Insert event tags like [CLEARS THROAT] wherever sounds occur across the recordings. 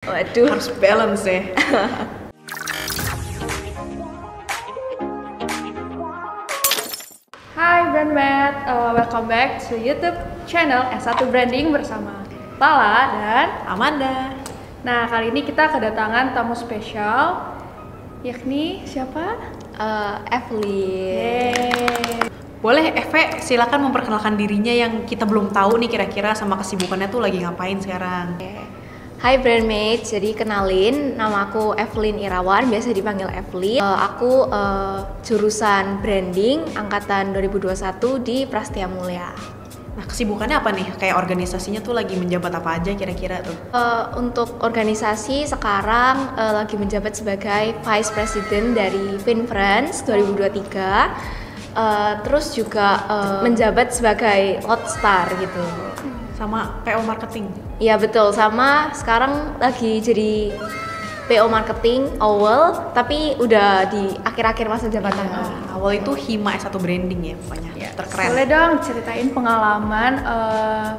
Waduh. Harus balance ya. [LAUGHS] Hai Brandmate, uh, welcome back to YouTube channel S1 Branding bersama Lala dan Amanda. Nah kali ini kita kedatangan tamu spesial yakni siapa? Eh, Evelyn. Yeay. Boleh Eve silakan memperkenalkan dirinya yang kita belum tahu nih kira-kira sama kesibukannya tuh lagi ngapain sekarang. Hai Brandmates, jadi kenalin nama aku Evelyn Irawan, biasa dipanggil Evelyn. Eh, aku eh, jurusan branding angkatan 2021 di Prastia Mulia. Nah kesibukannya apa nih? Kayak organisasinya tuh lagi menjabat apa aja kira-kira tuh? Eh, untuk organisasi sekarang eh, lagi menjabat sebagai Vice President dari Finfriends 2023. Eh, terus juga eh, menjabat sebagai Lotstar gitu. Sama PO marketing. Iya betul, sama sekarang lagi jadi PO marketing awal, tapi udah di akhir-akhir masa jabatan. Nah, awal itu Hima S1 branding ya pokoknya. Terkeren. Boleh dong ceritain pengalaman uh,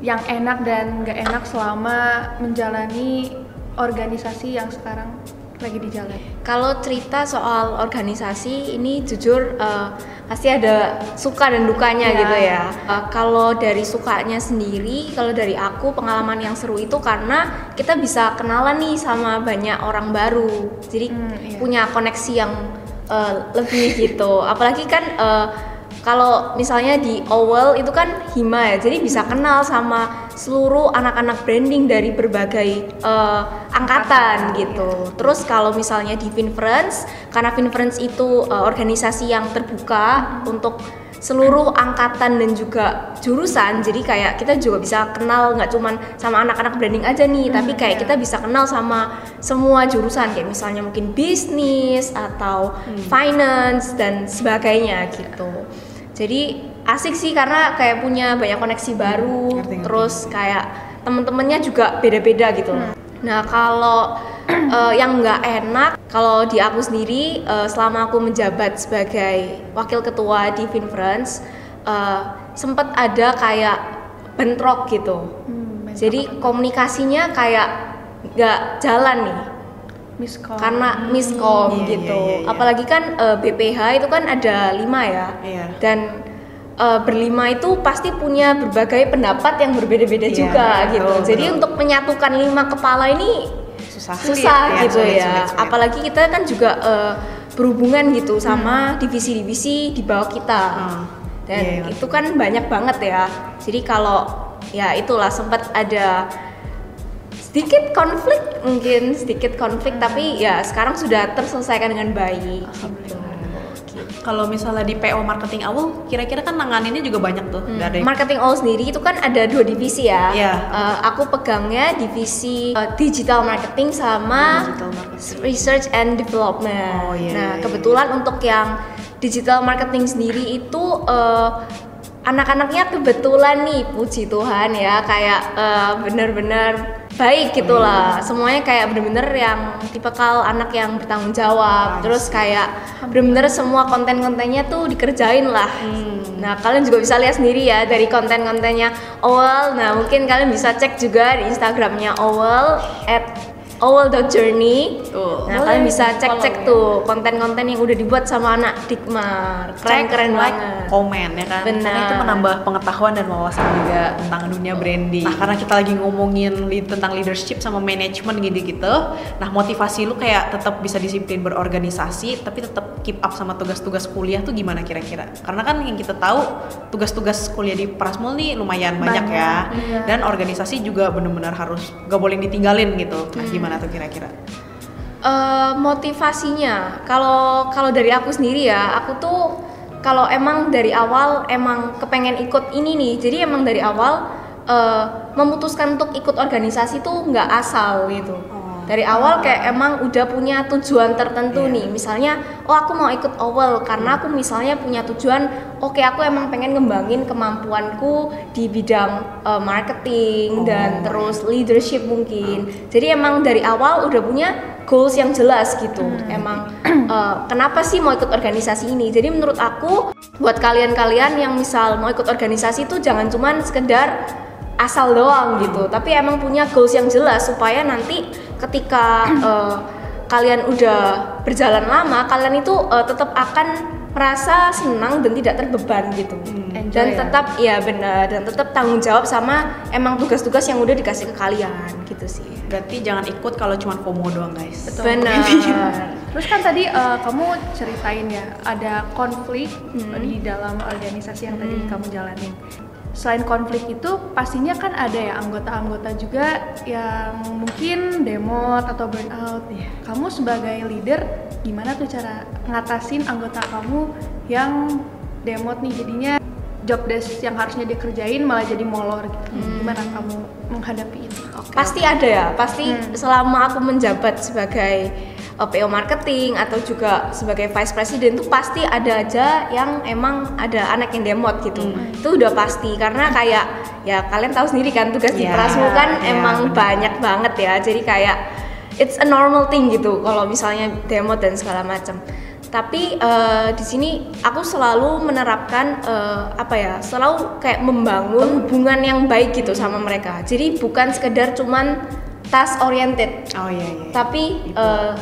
yang enak dan gak enak selama menjalani organisasi yang sekarang lagi dijalani. Kalau cerita soal organisasi ini jujur eh, pasti ada suka dan dukanya Iya. gitu ya. Eh, kalau dari sukanya sendiri, kalau dari aku pengalaman yang seru itu karena kita bisa kenalan nih sama banyak orang baru. Jadi Hmm, iya. punya koneksi yang eh, lebih gitu. [LAUGHS] Apalagi kan eh, kalau misalnya di Owel itu kan hima ya, jadi bisa kenal sama seluruh anak-anak branding dari berbagai eh, angkatan gitu. Terus kalau misalnya di Finfriends, karena Finfriends itu eh, organisasi yang terbuka untuk seluruh angkatan dan juga jurusan, jadi kayak kita juga bisa kenal nggak cuman sama anak-anak branding aja nih, tapi kayak kita bisa kenal sama semua jurusan kayak misalnya mungkin bisnis atau finance dan sebagainya gitu. Jadi asik sih karena kayak punya banyak koneksi baru, ngerti, ngerti. terus kayak temen-temennya juga beda-beda gitu. Nah kalau [CLEARS THROAT] eh, yang nggak enak, kalau di aku sendiri eh, selama aku menjabat sebagai wakil ketua di Finfriends, eh, sempat ada kayak bentrok gitu. Hmm, Jadi komunikasinya kayak nggak jalan nih miskom. karena miskom Iya, gitu. iya, iya, iya. Apalagi kan eh, BPH itu kan ada lima ya. Iya. Dan eh, berlima itu pasti punya berbagai pendapat yang berbeda-beda Iya, juga betul, gitu. Jadi betul. untuk menyatukan lima kepala ini Susah, sulit susah ya, gitu sulit, ya. sulit, sulit. Apalagi kita kan juga eh, berhubungan gitu sama divisi-divisi di bawah kita. Hmm. Dan Iya, iya, itu kan banyak banget ya. Jadi kalau ya itulah sempat ada sedikit konflik mungkin sedikit konflik tapi ya sekarang sudah terselesaikan dengan baik gitu. Kalau misalnya di PO marketing awal, kira-kira kan nanganinnya juga banyak tuh. Ada yang Marketing all sendiri itu kan ada dua divisi ya. Iya. Eh, aku pegangnya divisi eh, digital marketing sama Digital marketing. research and development. Oh, iya, nah iya, iya. kebetulan untuk yang digital marketing sendiri itu eh, anak-anaknya kebetulan nih puji Tuhan ya kayak eh, bener-bener baik gitulah semuanya kayak bener-bener yang tipikal anak yang bertanggung jawab. Terus kayak bener-bener semua konten-kontennya tuh dikerjain lah. Nah kalian juga bisa lihat sendiri ya dari konten-kontennya Owel. Nah mungkin kalian bisa cek juga di Instagramnya Owel at owel.journey Tuh. nah Boleh kalian bisa cek-cek. Tuh konten-konten yang udah dibuat sama anak Dikmar. Keren-keren like, banget. komen ya kan? Benar. karena itu menambah pengetahuan dan wawasan juga tentang dunia branding. Nah karena kita lagi ngomongin li- tentang leadership sama manajemen gitu-gitu nah motivasi lu kayak tetap bisa disiplin berorganisasi tapi tetap keep up sama tugas-tugas kuliah tuh gimana kira-kira? Karena kan yang kita tahu tugas-tugas kuliah di Prasmul nih lumayan banyak, ya. iya. dan organisasi juga benar-benar harus gak boleh ditinggalin gitu. Nah Hmm. gimana tuh kira-kira Eh, motivasinya. Kalau kalau dari aku sendiri ya aku tuh kalau emang dari awal emang kepengen ikut ini nih jadi emang dari awal eh, memutuskan untuk ikut organisasi tuh nggak asal gitu. Dari awal kayak emang udah punya tujuan tertentu Iya. nih. Misalnya oh aku mau ikut awal karena aku misalnya punya tujuan oke aku emang pengen ngembangin kemampuanku di bidang eh, marketing Oh, dan terus leadership mungkin. Jadi emang dari awal udah punya goals yang jelas gitu. Emang eh, kenapa sih mau ikut organisasi ini? Jadi menurut aku buat kalian-kalian yang misal mau ikut organisasi itu jangan cuman sekedar asal doang gitu. Tapi emang punya goals yang jelas supaya nanti ketika uh, [CLEARS THROAT] kalian udah berjalan lama kalian itu uh, tetap akan merasa senang dan tidak terbeban gitu. Enjoy dan ya? tetap ya benar. Dan tetap tanggung jawab sama emang tugas-tugas yang udah dikasih ke kalian gitu sih. Berarti jangan ikut kalau cuma FOMO doang guys. benar. [LAUGHS] Terus kan tadi eh, kamu ceritain ya ada konflik di dalam organisasi yang tadi kamu jalanin. Selain konflik itu pastinya kan ada ya anggota-anggota juga yang mungkin demot atau burnout. Kamu sebagai leader gimana tuh cara ngatasin anggota kamu yang demot nih jadinya job desk yang harusnya dia kerjain malah jadi molor gitu. Gimana kamu menghadapi itu? pasti ada ya. Pasti selama aku menjabat sebagai uh, PO marketing atau juga sebagai vice president tuh pasti ada aja yang emang ada anak yang demot gitu. Itu udah pasti. Karena kayak ya kalian tahu sendiri kan tugas di Ya, Prasmu kan ya, emang banyak banget ya. Jadi kayak it's a normal thing gitu kalau misalnya demot dan segala macam tapi eh, di sini aku selalu menerapkan eh, apa ya selalu kayak membangun hubungan yang baik gitu sama mereka. Jadi bukan sekedar cuman task oriented. Oh iya iya. tapi eh,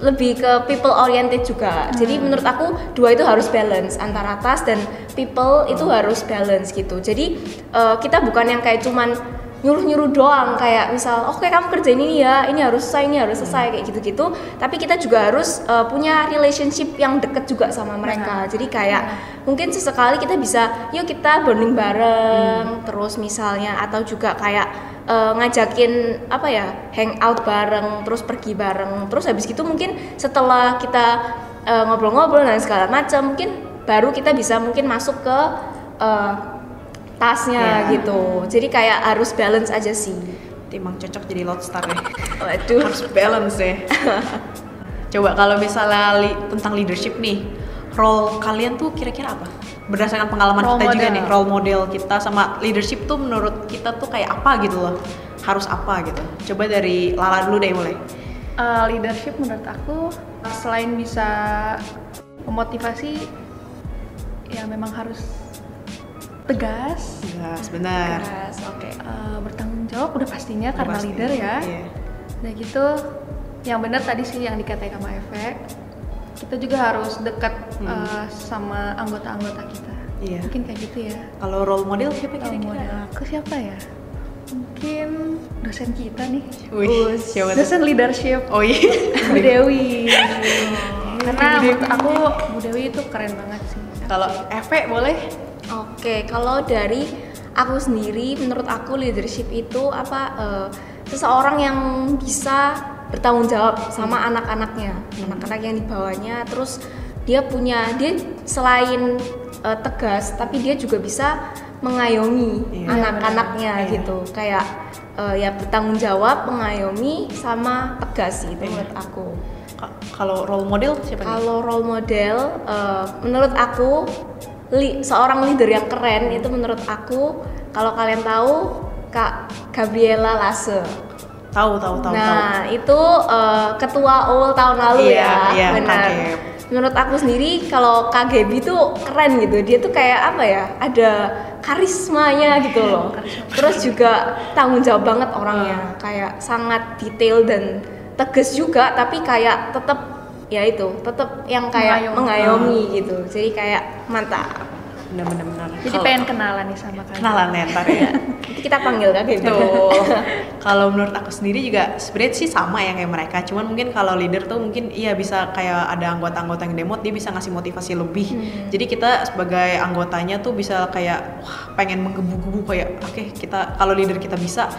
lebih ke people oriented juga. Jadi menurut aku dua itu harus balance antara task dan people itu harus balance gitu. Jadi eh, kita bukan yang kayak cuman nyuruh-nyuruh doang kayak misal oke kamu kerjain ini ya ini harus selesai ini harus selesai kayak gitu-gitu. Tapi kita juga harus eh, punya relationship yang deket juga sama mereka. Jadi kayak mungkin sesekali kita bisa yuk kita bonding bareng terus misalnya atau juga kayak eh, ngajakin apa ya hangout bareng terus pergi bareng. Terus habis gitu mungkin setelah kita eh, ngobrol-ngobrol dan segala macam mungkin baru kita bisa mungkin masuk ke eh, tasnya Ya. gitu jadi kayak harus balance aja sih Emang cocok jadi lodestar ya. [LAUGHS] waduh Harus balance ya. [LAUGHS] Coba kalau misalnya li- tentang leadership nih, role kalian tuh kira-kira apa? Berdasarkan pengalaman Role kita juga model. nih, role model kita sama leadership tuh menurut kita tuh kayak apa gitu loh. Harus apa gitu. Coba dari Lala dulu deh mulai. Uh, leadership menurut aku selain bisa memotivasi ya memang harus tegas Jelas, benar. Keras, oke uh, bertanggung jawab udah pastinya Udah karena pasti. leader ya Iya. udah gitu yang benar tadi sih yang dikatain sama efek kita juga harus dekat uh, sama anggota-anggota kita Iya. mungkin kayak gitu ya Kalau role model siapa Role model kira-kira? aku siapa ya mungkin dosen kita nih Wih, siapa dosen leadership Oh iya. Bu Dewi. [LAUGHS] Karena menurut aku Bu Dewi itu keren banget sih. Kalau Eve boleh? Oke, kalau dari aku sendiri, menurut aku leadership itu apa eh, seseorang yang bisa bertanggung jawab sama anak-anaknya, anak-anak yang dibawanya. Terus dia punya, dia selain eh, tegas, tapi dia juga bisa mengayomi Iya. anak-anaknya Iya. gitu. Kayak eh, ya bertanggung jawab, mengayomi, sama tegas sih itu Iya. menurut aku. Ka- Kalau role model siapa? Kalau role model, eh, menurut aku li- seorang leader yang keren itu menurut aku kalau kalian tahu Kak Gabriela Lase. Tahu, tahu, tahu, tahu. nah itu eh, ketua OWL tahun lalu Iya, ya, iya, benar. Menurut aku sendiri kalau Kak Gaby tuh keren gitu. Dia tuh kayak apa ya? Ada karismanya gitu loh. Terus juga tanggung jawab banget orangnya. Kayak sangat detail dan tegas juga tapi kayak tetap ya itu, tetap yang kayak Mengayomi. mengayomi gitu. Jadi kayak mantap. Benar, benar. Jadi Kalau- pengen kenalan nih sama kalian. kenalan ya ntar ya. [LAUGHS] Nanti kita panggil Kak Gaby. Tuh. [LAUGHS] kalau menurut aku sendiri juga sebenarnya sih sama ya kayak mereka. Cuman mungkin kalau leader tuh mungkin iya bisa kayak ada anggota-anggota yang demot dia bisa ngasih motivasi lebih. Jadi kita sebagai anggotanya tuh bisa kayak wah pengen menggebu-gebu kayak oke kita kalau leader kita bisa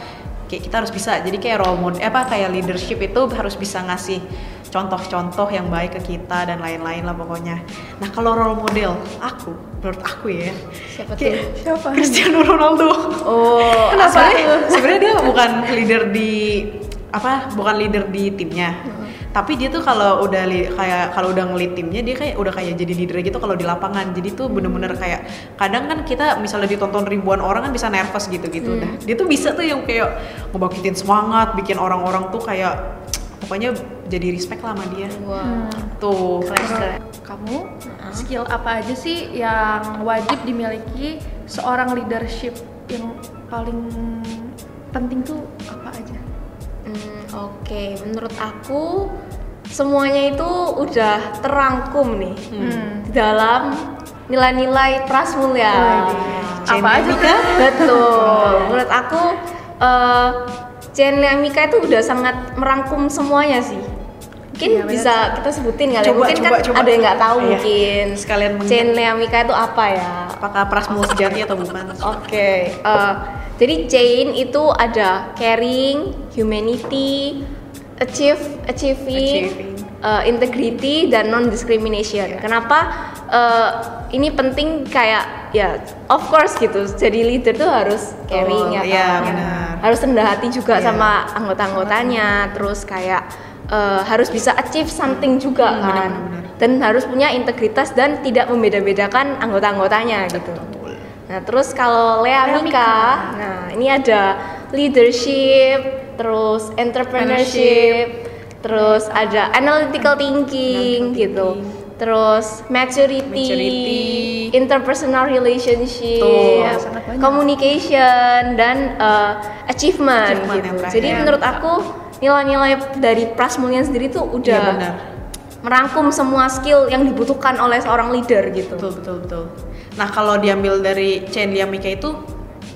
kayak kita harus bisa. Jadi kayak role model apa kayak leadership itu harus bisa ngasih contoh-contoh yang baik ke kita dan lain-lain lah pokoknya. Nah kalau role model aku menurut aku ya Siapa kayak tuh? Siapa? Cristiano Ronaldo. Oh, Kenapa? Sebenarnya dia bukan leader di apa? Bukan leader di timnya. Tapi dia tuh kalau udah li- kayak kalau udah ngelit timnya dia kayak udah kayak jadi leader gitu kalau di lapangan. Jadi tuh bener-bener kayak kadang kan kita misalnya ditonton ribuan orang kan bisa nervous gitu-gitu dah. Dia tuh bisa tuh yang kayak ngebangkitin semangat, bikin orang-orang tuh kayak pokoknya jadi respect lah sama dia. Wah. Tuh. Keren, keren. Kamu skill apa aja sih yang wajib dimiliki seorang leadership yang paling penting tuh apa aja? Hmm, Oke, menurut aku semuanya itu udah terangkum nih Hmm. di dalam nilai-nilai Prasmulya. Apa aja Mika? Betul. Menurut aku eh Mika itu udah sangat merangkum semuanya sih. Mungkin Iya, benar bisa kita sebutin kali. ya. Coba, mungkin coba, kan coba. ada yang nggak tahu Iya. mungkin. Sekalian mengingat. Mika itu apa ya? Apakah prasmul sejati atau bukan? Oke, eh, jadi chain itu ada caring, humanity, achieve, achieving, Achieving. eh, integrity dan non discrimination. Kenapa eh, ini penting kayak ya of course gitu. Jadi leader tuh harus caring ya iya, kan? benar. Harus rendah hati juga Iya. sama anggota-anggotanya. Terus kayak eh, harus bisa achieve something juga Hmm, kan. benar, benar. Dan harus punya integritas dan tidak membeda-bedakan anggota-anggotanya gitu. Betul. Nah, terus kalau Lea Lea Mika, Mika. nah ini ada leadership, terus entrepreneurship, terus ada analytical thinking Analytical gitu. thinking. Terus maturity, Maturity. interpersonal relationship, Tuh. Ya, communication dan uh, achievement, Achievement gitu. Jadi menurut aku nilai-nilai dari Prasmulyan sendiri tuh udah benar. merangkum semua skill yang dibutuhkan oleh seorang leader gitu. Betul betul betul. Nah kalau diambil dari chain Mika itu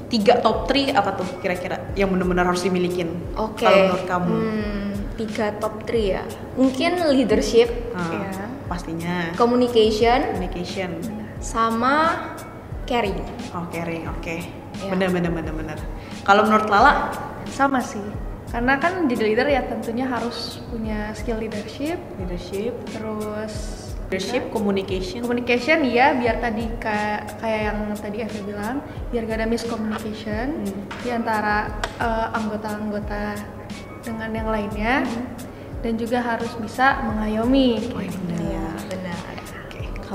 tiga top 3 apa tuh kira-kira yang benar-benar harus dimilikin? Oke. Kalau menurut kamu? Hmm, tiga top 3 ya. Mungkin leadership, Ah, Iya. Pastinya. communication, Communication. sama caring. Oh caring, oke. Bener bener bener bener. Kalau menurut Lala, Sama sih. Karena kan jadi leader ya tentunya harus punya skill leadership, leadership, terus leadership, communication. communication ya biar tadi kayak kayak yang tadi Eva bilang biar gak ada miscommunication Hmm. di antara eh, anggota-anggota dengan yang lainnya dan juga harus bisa mengayomi Oh, gitu.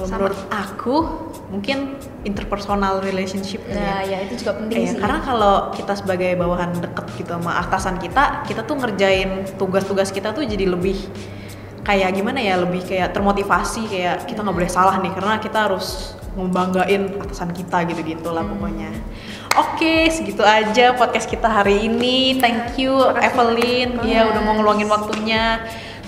Kalau Sama. menurut aku mungkin interpersonal relationship Nah, ya. ya itu juga penting Iya, sih. karena kalau kita sebagai bawahan deket gitu sama atasan kita, kita tuh ngerjain tugas-tugas kita tuh jadi lebih kayak gimana ya, lebih kayak termotivasi kayak kita nggak boleh salah nih karena kita harus membanggain atasan kita gitu-gitu lah pokoknya. Oke, segitu aja podcast kita hari ini. Thank you. Evelyn, ya udah mau ngeluangin waktunya.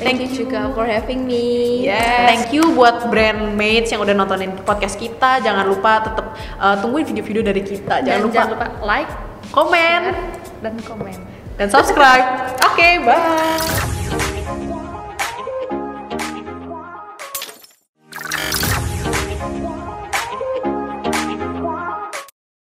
Thank, you juga for having me. Yes. Thank you buat brand mates yang udah nontonin podcast kita. Jangan lupa tetap uh, tungguin video-video dari kita. Dan Jangan lupa, jangan lupa like, komen share, dan komen. dan subscribe. Oke, bye.